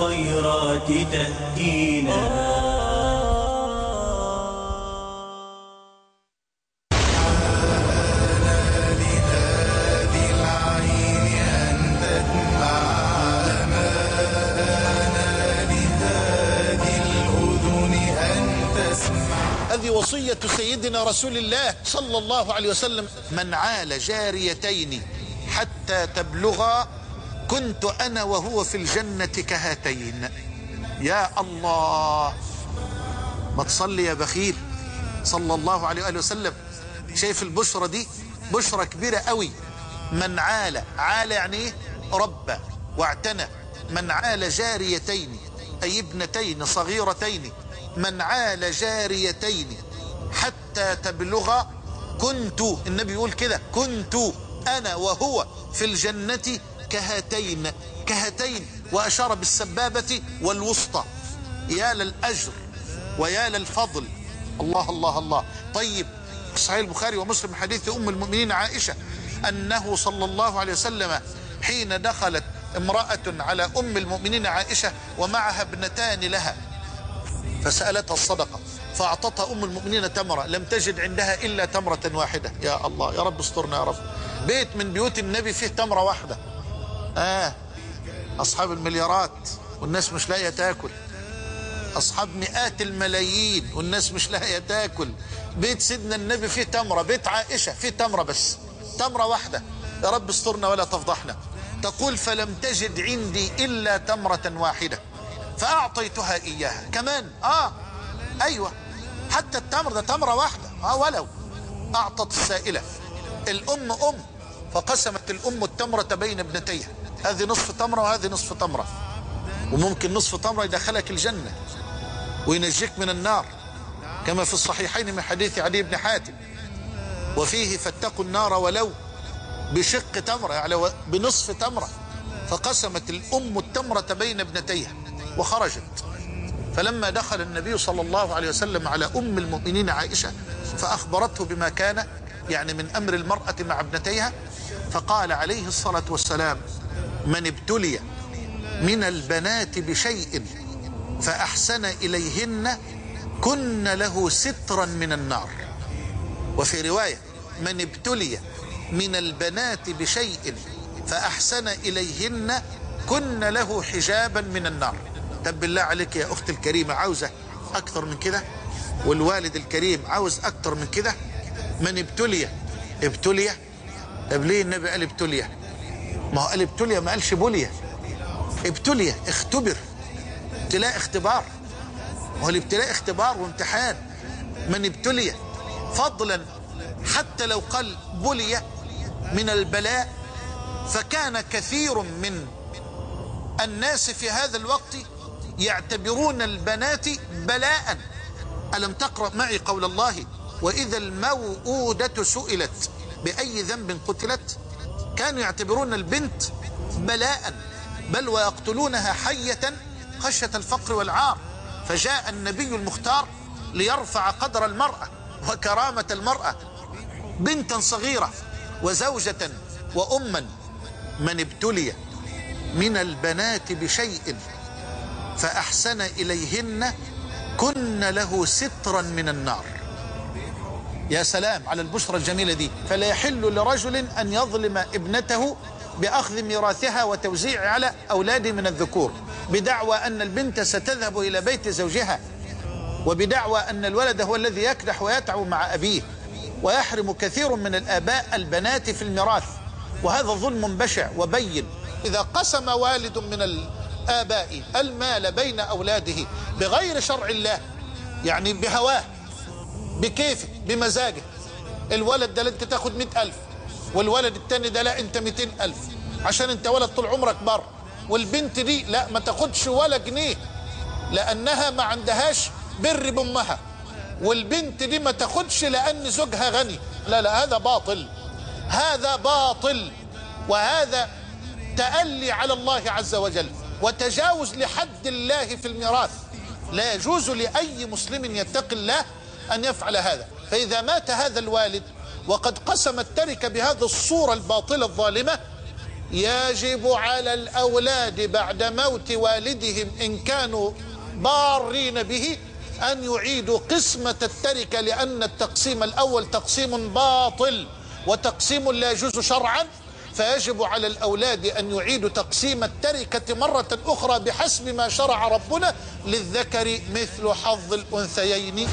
الخيرات تهدينا هذه وصية سيدنا رسول الله صلى الله عليه وسلم من عال جاريتين حتى تبلغا كنت أنا وهو في الجنة كهاتين. يا الله. ما تصلي يا بخيل. صلى الله عليه وآله وسلم. شايف البشرة دي؟ بشرة كبيرة قوي. من عال. عال يعني إيه؟ ربى واعتنى. من عال جاريتين. أي ابنتين صغيرتين. من عال جاريتين. حتى تبلغ كنت. النبي يقول كده. كنت أنا وهو في الجنة كهاتين كهاتين وأشار بالسبابة والوسطى. يا للأجر ويا للفضل. الله الله الله. طيب صحيح البخاري ومسلم حديث أم المؤمنين عائشة أنه صلى الله عليه وسلم حين دخلت امرأة على أم المؤمنين عائشة ومعها ابنتان لها فسألتها الصدقة فأعطتها أم المؤمنين تمرة لم تجد عندها إلا تمرة واحدة. يا الله يا رب استرنا يا رب. بيت من بيوت النبي فيه تمرة واحدة. آه أصحاب المليارات والناس مش لاقية تاكل. أصحاب مئات الملايين والناس مش لاقية تاكل. بيت سيدنا النبي فيه تمرة بيت عائشة فيه تمرة بس تمرة واحدة. يا رب استرنا ولا تفضحنا. تقول فلم تجد عندي إلا تمرة واحدة فأعطيتها إياها. كمان آه أيوة. حتى التمر ده تمرة واحدة آه ولو. أعطت السائلة الأم أم. فقسمت الأم التمرة بين ابنتيها. هذه نصف تمرة وهذه نصف تمرة. وممكن نصف تمرة يدخلك الجنة وينجيك من النار. كما في الصحيحين من حديث علي بن حاتم. وفيه فاتقوا النار ولو بشق تمرة يعني بنصف تمرة. فقسمت الأم التمرة بين ابنتيها وخرجت. فلما دخل النبي صلى الله عليه وسلم على أم المؤمنين عائشة فأخبرته بما كان يعني من أمر المرأة مع ابنتيها فقال عليه الصلاة والسلام من ابتلي من البنات بشيء فأحسن إليهن كن له سترا من النار. وفي رواية من ابتلي من البنات بشيء فأحسن إليهن كن له حجابا من النار. طب بالله عليك يا أختي الكريمة عاوزة أكثر من كده؟ والوالد الكريم عاوز أكثر من كده؟ من ابتلي ابتلي؟ طب ليه النبي قال ابتلي؟ ما هو قال ابتلي ما قالش بلي ابتلي اختبر. ابتلاء اختبار. وهو الابتلاء اختبار وامتحان من ابتلي فضلا حتى لو قال بلي من البلاء فكان كثير من الناس في هذا الوقت يعتبرون البنات بلاء. ألم تقرأ معي قول الله؟ وإذا الموءودة سئلت بأي ذنب قتلت؟ كانوا يعتبرون البنت بلاء بل ويقتلونها حية خشية الفقر والعار. فجاء النبي المختار ليرفع قدر المرأة وكرامة المرأة بنتا صغيرة وزوجة وأما من ابتلي من البنات بشيء فأحسن إليهن كن له سترا من النار. يا سلام على البشرى الجميلة دي. فلا يحل لرجل أن يظلم ابنته بأخذ ميراثها وتوزيع على أولاده من الذكور بدعوى أن البنت ستذهب إلى بيت زوجها وبدعوى أن الولد هو الذي يكدح ويتعب مع أبيه ويحرم كثير من الآباء البنات في الميراث. وهذا ظلم بشع وبين. إذا قسم والد من الآباء المال بين أولاده بغير شرع الله يعني بهواه بكيفه بمزاجه الولد ده انت تاخد مئة ألف والولد التاني ده لا انت مئتين ألف. عشان انت ولد طول عمرك بر. والبنت دي لا ما تاخدش ولا جنيه لأنها ما عندهاش بر بأمها. والبنت دي ما تاخدش لأن زوجها غني. لا لا هذا باطل. هذا باطل. وهذا تألي على الله عز وجل وتجاوز لحد الله في الميراث. لا يجوز لأي مسلم يتقي الله أن يفعل هذا. فإذا مات هذا الوالد وقد قسم التركة بهذه الصورة الباطلة الظالمة يجب على الأولاد بعد موت والدهم إن كانوا بارين به أن يعيدوا قسمة التركة لأن التقسيم الأول تقسيم باطل وتقسيم لا يجوز شرعا. فيجب على الأولاد أن يعيدوا تقسيم التركة مرة أخرى بحسب ما شرع ربنا للذكر مثل حظ الأنثيين.